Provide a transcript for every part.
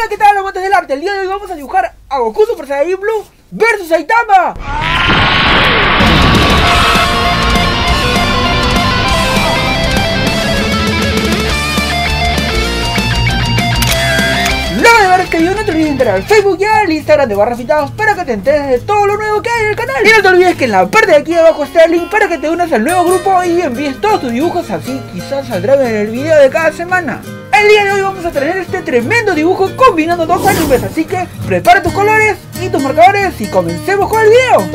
Hola, ¿qué tal amantes del arte? El día de hoy vamos a dibujar a Goku Super Saiyan Blue versus Saitama. No te olvides de entrar al Facebook y al Instagram de Barra Fitados para que te enteres de todo lo nuevo que hay en el canal. Y no te olvides que en la parte de aquí abajo está el link para que te unas al nuevo grupo y envíes todos tus dibujos así quizás saldrán en el video de cada semana. El día de hoy vamos a traer este tremendo dibujo combinando dos animes, así que prepara tus colores y tus marcadores y comencemos con el video.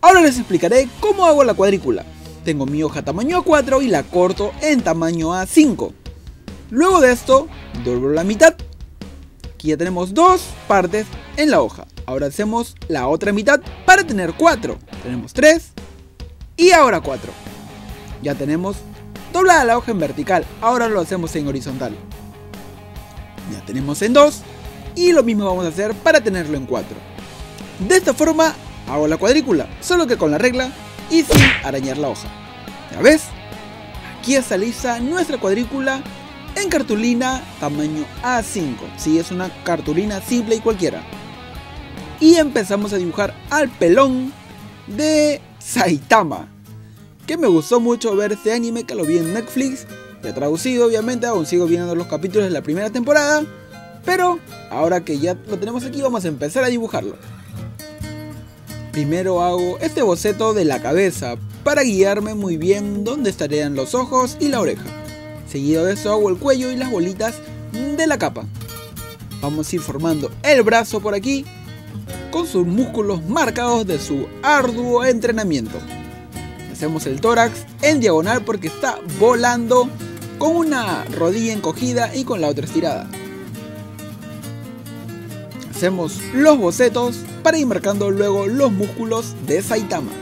Ahora les explicaré cómo hago la cuadrícula. Tengo mi hoja tamaño A4 y la corto en tamaño A5. Luego de esto, doblo la mitad. Aquí ya tenemos dos partes en la hoja. Ahora hacemos la otra mitad para tener cuatro. Tenemos tres y ahora cuatro. Ya tenemos doblada la hoja en vertical. Ahora lo hacemos en horizontal. Ya tenemos en dos y lo mismo vamos a hacer para tenerlo en cuatro. De esta forma hago la cuadrícula, solo que con la regla y sin arañar la hoja. ¿Ya ves? Aquí está lista nuestra cuadrícula en cartulina tamaño A5. Si es una cartulina simple y cualquiera. Y empezamos a dibujar al pelón de Saitama. Que me gustó mucho ver este anime que lo vi en Netflix. Ya traducido obviamente, aún sigo viendo los capítulos de la primera temporada. Pero ahora que ya lo tenemos aquí vamos a empezar a dibujarlo. Primero hago este boceto de la cabeza para guiarme muy bien dónde estarían los ojos y la oreja. Seguido de eso hago el cuello y las bolitas de la capa. Vamos a ir formando el brazo por aquí con sus músculos marcados de su arduo entrenamiento. Hacemos el tórax en diagonal porque está volando con una rodilla encogida y con la otra estirada. Hacemos los bocetos para ir marcando luego los músculos de Saitama.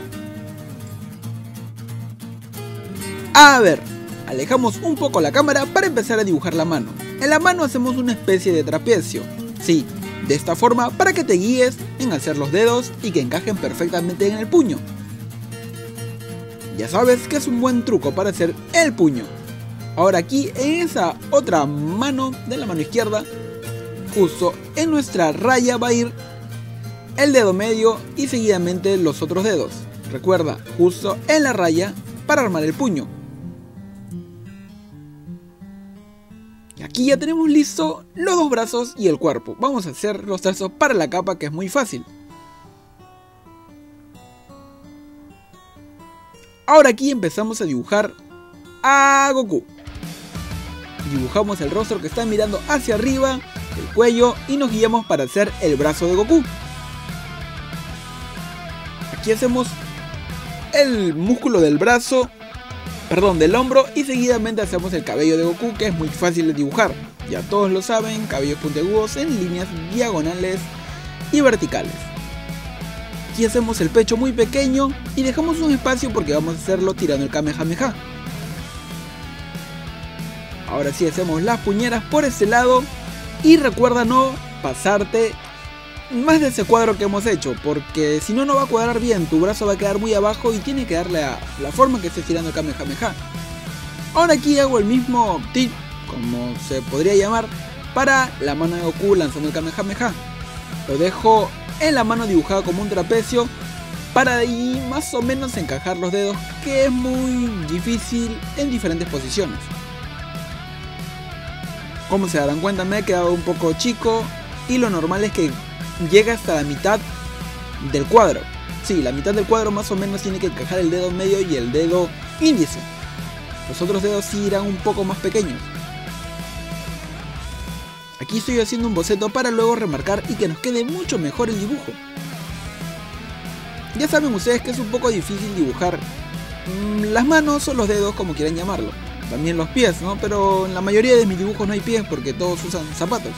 A ver, alejamos un poco la cámara para empezar a dibujar la mano. En la mano hacemos una especie de trapecio. Sí, de esta forma para que te guíes en hacer los dedos y que encajen perfectamente en el puño. Ya sabes que es un buen truco para hacer el puño. Ahora aquí en esa otra mano de la mano izquierda, justo en nuestra raya va a ir el dedo medio y seguidamente los otros dedos. Recuerda, justo en la raya para armar el puño. Aquí ya tenemos listo los dos brazos y el cuerpo. Vamos a hacer los trazos para la capa que es muy fácil. Ahora aquí empezamos a dibujar a Goku. Dibujamos el rostro que está mirando hacia arriba, el cuello y nos guiamos para hacer el brazo de Goku. Aquí hacemos el músculo del brazo, perdón, del hombro y seguidamente hacemos el cabello de Goku que es muy fácil de dibujar. Ya todos lo saben, cabellos puntiagudos en líneas diagonales y verticales. Aquí hacemos el pecho muy pequeño y dejamos un espacio porque vamos a hacerlo tirando el Kamehameha. Ahora sí hacemos las puñeras por este lado y recuerda no pasarte más de ese cuadro que hemos hecho porque si no no va a cuadrar bien, tu brazo va a quedar muy abajo y tiene que darle a la forma que esté tirando el Kamehameha. Ahora aquí hago el mismo tip, como se podría llamar, para la mano de Goku lanzando el Kamehameha. Lo dejo en la mano dibujada como un trapecio para ahí más o menos encajar los dedos que es muy difícil en diferentes posiciones. Como se darán cuenta me he quedado un poco chico y lo normal es que llegue hasta la mitad del cuadro. Sí, la mitad del cuadro más o menos tiene que encajar el dedo medio y el dedo índice. Los otros dedos sí irán un poco más pequeños. Aquí estoy haciendo un boceto para luego remarcar y que nos quede mucho mejor el dibujo. Ya saben ustedes que es un poco difícil dibujar las manos o los dedos como quieran llamarlo. También los pies, ¿no? Pero en la mayoría de mis dibujos no hay pies porque todos usan zapatos.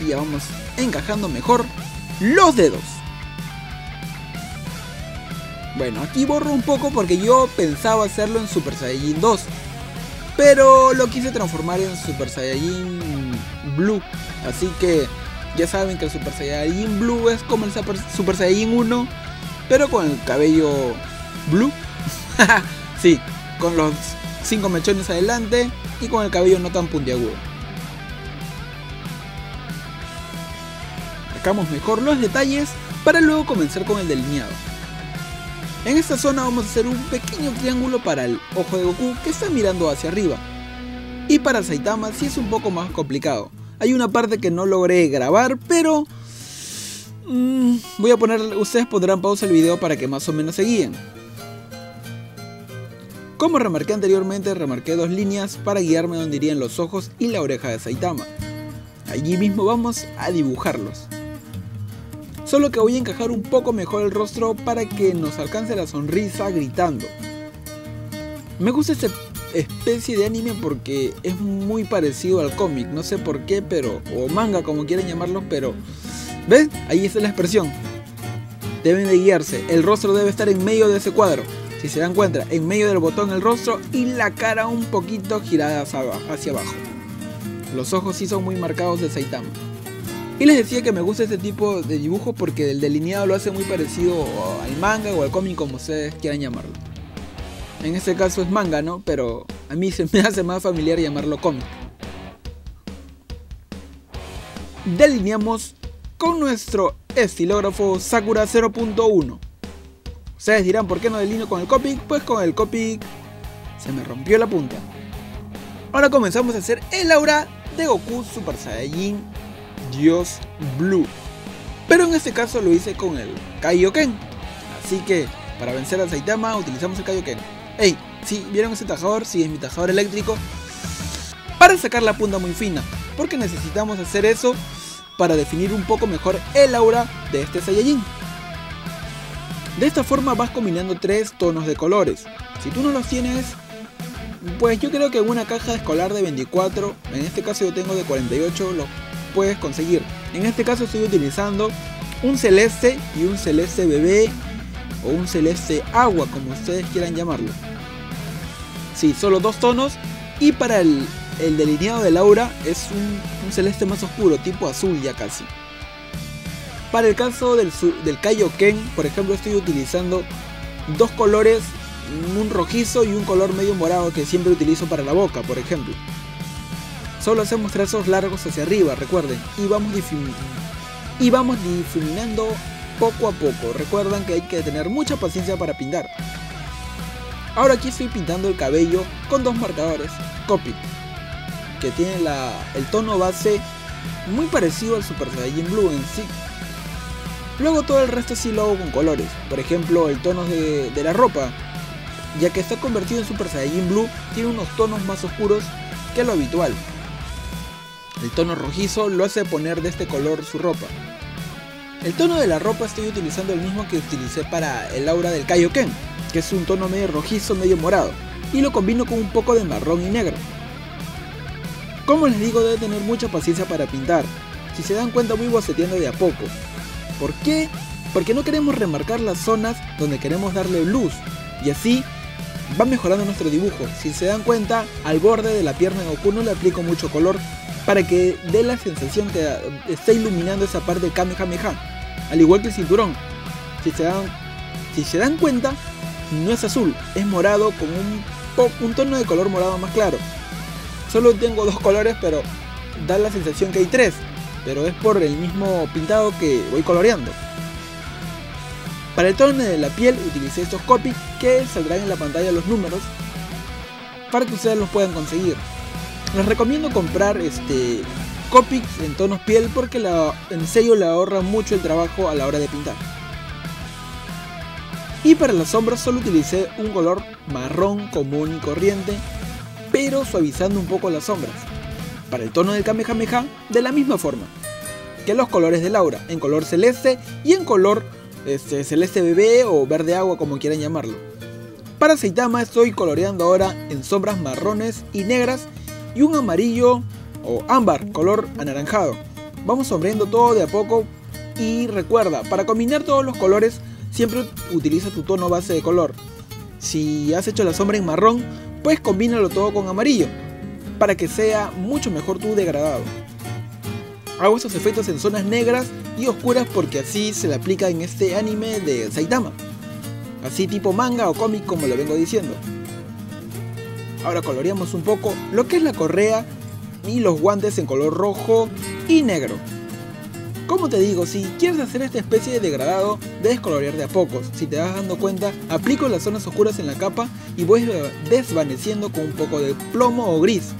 Y ya vamos encajando mejor los dedos. Bueno, aquí borro un poco porque yo pensaba hacerlo en Super Saiyajin 2. Pero lo quise transformar en Super Saiyajin Blue. Así que ya saben que el Super Saiyajin Blue es como el Super Saiyajin 1. Pero con el cabello blue. sí, con los 5 mechones adelante y con el cabello no tan puntiagudo. Remarcamos mejor los detalles para luego comenzar con el delineado. En esta zona vamos a hacer un pequeño triángulo para el ojo de Goku que está mirando hacia arriba. Y para Saitama sí es un poco más complicado. Hay una parte que no logré grabar, pero... Mmm, voy a poner... Ustedes pondrán pausa el video para que más o menos se guíen. Como remarqué anteriormente, remarqué dos líneas para guiarme donde irían los ojos y la oreja de Saitama. Allí mismo vamos a dibujarlos. Solo que voy a encajar un poco mejor el rostro para que nos alcance la sonrisa gritando. Me gusta esta especie de anime porque es muy parecido al cómic, no sé por qué, pero o manga como quieran llamarlo, pero ¿ves? Ahí está la expresión. Deben de guiarse, el rostro debe estar en medio de ese cuadro. Si se dan cuenta, en medio del botón el rostro y la cara un poquito girada hacia abajo. Los ojos sí son muy marcados de Saitama. Y les decía que me gusta este tipo de dibujo porque el delineado lo hace muy parecido al manga o al cómic como ustedes quieran llamarlo. En este caso es manga, ¿no? Pero a mí se me hace más familiar llamarlo cómic. Delineamos con nuestro estilógrafo Sakura 0.1. Ustedes dirán, ¿por qué no delineo con el Copic? Pues con el Copic se me rompió la punta. Ahora comenzamos a hacer el aura de Goku Super Saiyajin Dios Blue. Pero en este caso lo hice con el Kaioken. Así que para vencer a Saitama utilizamos el Kaioken. Ey, si ¿vieron ese tajador? Sí, es mi tajador eléctrico. Para sacar la punta muy fina. Porque necesitamos hacer eso para definir un poco mejor el aura de este Saiyajin. De esta forma vas combinando tres tonos de colores. Si tú no los tienes, pues yo creo que una caja escolar de 24, en este caso yo tengo de 48, los puedes conseguir. En este caso estoy utilizando un celeste y un celeste bebé o un celeste agua, como ustedes quieran llamarlo. Sí, solo dos tonos y para el, delineado de Laura es un, un celeste más oscuro, tipo azul ya casi. Para el caso del, del Kaioken, por ejemplo, estoy utilizando dos colores, un rojizo y un color medio morado que siempre utilizo para la boca, por ejemplo. Solo hacemos trazos largos hacia arriba, recuerden, y vamos, y vamos difuminando poco a poco. Recuerden que hay que tener mucha paciencia para pintar. Ahora aquí estoy pintando el cabello con dos marcadores, Copy, que tiene el tono base muy parecido al Super Saiyan Blue en sí, Luego todo el resto sí lo hago con colores, por ejemplo el tono de, la ropa, ya que está convertido en Super Saiyajin Blue, tiene unos tonos más oscuros que lo habitual. El tono rojizo lo hace poner de este color su ropa. El tono de la ropa estoy utilizando el mismo que utilicé para el aura del Kaioken, que es un tono medio rojizo, medio morado, y lo combino con un poco de marrón y negro. Como les digo, debe tener mucha paciencia para pintar. Si se dan cuenta voy boceteando de a poco, ¿Por qué? Porque no queremos remarcar las zonas donde queremos darle luz y así va mejorando nuestro dibujo. Si se dan cuenta, al borde de la pierna de Goku no le aplico mucho color para que dé la sensación que está iluminando esa parte de Kamehameha. Al igual que el cinturón. Si se dan, si se dan cuenta, no es azul, es morado con un, un tono de color morado más claro. Solo tengo dos colores, pero da la sensación que hay tres pero es por el mismo pintado que voy coloreando. Para el tono de la piel utilicé estos copies que saldrán en la pantalla los números para que ustedes los puedan conseguir. Les recomiendo comprar este copics en tonos piel porque en serio le ahorra mucho el trabajo a la hora de pintar. Y para las sombras solo utilicé un color marrón común y corriente, pero suavizando un poco las sombras para el tono del Kamehameha de la misma forma que los colores de Laura, en color celeste y en color este, celeste bebé o verde agua como quieran llamarlo. Para Saitama estoy coloreando ahora en sombras marrones y negras y un amarillo o ámbar, color anaranjado. Vamos sombreando todo de a poco y recuerda, para combinar todos los colores siempre utiliza tu tono base de color. Si has hecho la sombra en marrón, pues combínalo todo con amarillo para que sea mucho mejor tu degradado. Hago estos efectos en zonas negras y oscuras porque así se le aplica en este anime de Saitama. Así tipo manga o cómic como lo vengo diciendo. Ahora coloreamos un poco lo que es la correa y los guantes en color rojo y negro. Como te digo, si quieres hacer esta especie de degradado, debes colorear de a pocos. Si te vas dando cuenta, aplico las zonas oscuras en la capa y voy desvaneciendo con un poco de plomo o gris.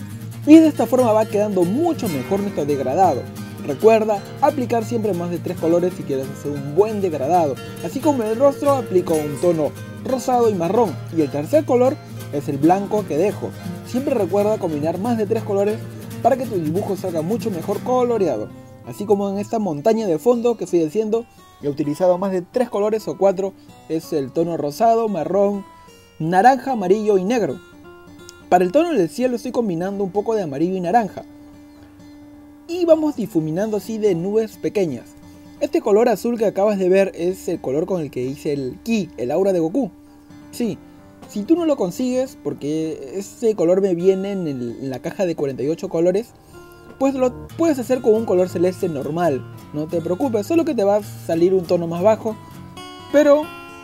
Y de esta forma va quedando mucho mejor nuestro degradado. Recuerda aplicar siempre más de tres colores si quieres hacer un buen degradado. Así como en el rostro aplico un tono rosado y marrón. Y el tercer color es el blanco que dejo. Siempre recuerda combinar más de tres colores para que tu dibujo salga mucho mejor coloreado. Así como en esta montaña de fondo que estoy haciendo, he utilizado más de tres colores o cuatro. Es el tono rosado, marrón, naranja, amarillo y negro. Para el tono del cielo estoy combinando un poco de amarillo y naranja y vamos difuminando así de nubes pequeñas. Este color azul que acabas de ver es el color con el que hice el Ki, el aura de Goku. Sí, si tú no lo consigues, porque ese color me viene en, la caja de 48 colores, pues lo puedes hacer con un color celeste normal. No te preocupes, solo que te va a salir un tono más bajo, pero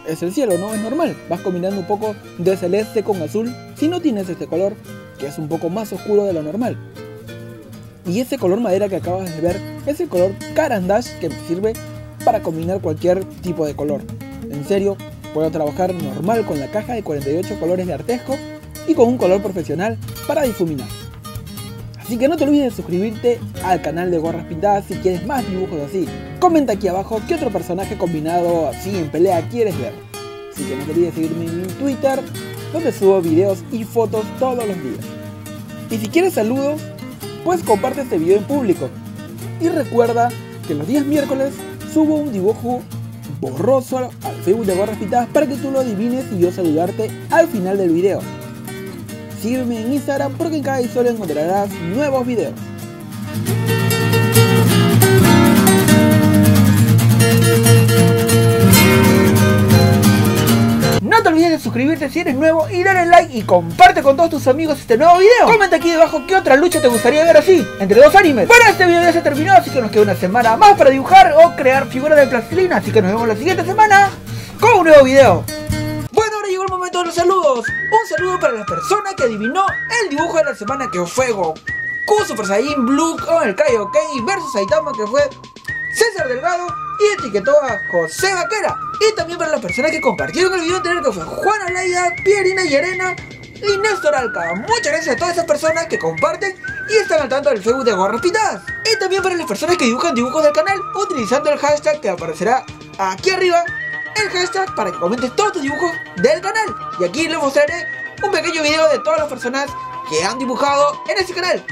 es el cielo, ¿no? Es normal. Vas combinando un poco de celeste con azul si no tienes este color, que es un poco más oscuro de lo normal. Y ese color madera que acabas de ver es el color Carandash que sirve para combinar cualquier tipo de color. En serio, puedo trabajar normal con la caja de 48 colores de Artesco y con un color profesional para difuminar. Así que no te olvides de suscribirte al canal de Gorras Pintadas si quieres más dibujos así. Comenta aquí abajo qué otro personaje combinado así en pelea quieres ver. Así que no te olvides de seguirme en Twitter, donde subo videos y fotos todos los días. Y si quieres saludos, pues comparte este video en público. Y recuerda que los días miércoles subo un dibujo borroso al Facebook de Barras Pitadas para que tú lo adivines y yo saludarte al final del video. Sígueme en Instagram porque en cada historia encontrarás nuevos videos. Te olvides de suscribirte si eres nuevo y darle like y comparte con todos tus amigos este nuevo video. Comenta aquí debajo qué otra lucha te gustaría ver así, entre dos animes. Bueno, este video ya se terminó, así que nos queda una semana más para dibujar o crear figuras de plastilina. Así que nos vemos la siguiente semana con un nuevo video. Bueno, ahora llegó el momento de los saludos. Un saludo para la persona que adivinó el dibujo de la semana que fue Goku Super Saiyan Blue con el Kaioken versus Saitama que fue César Delgado y etiquetó a José Vaquera. Y también para las personas que compartieron el video anterior que fue Juana Laida, Pierina y Arena y Néstor Alca. Muchas gracias a todas esas personas que comparten y están al tanto del Facebook de Gorras Pitadas. Y también para las personas que dibujan dibujos del canal utilizando el hashtag que aparecerá aquí arriba. El hashtag para que comentes todos tus dibujos del canal. Y aquí les mostraré un pequeño video de todas las personas que han dibujado en este canal.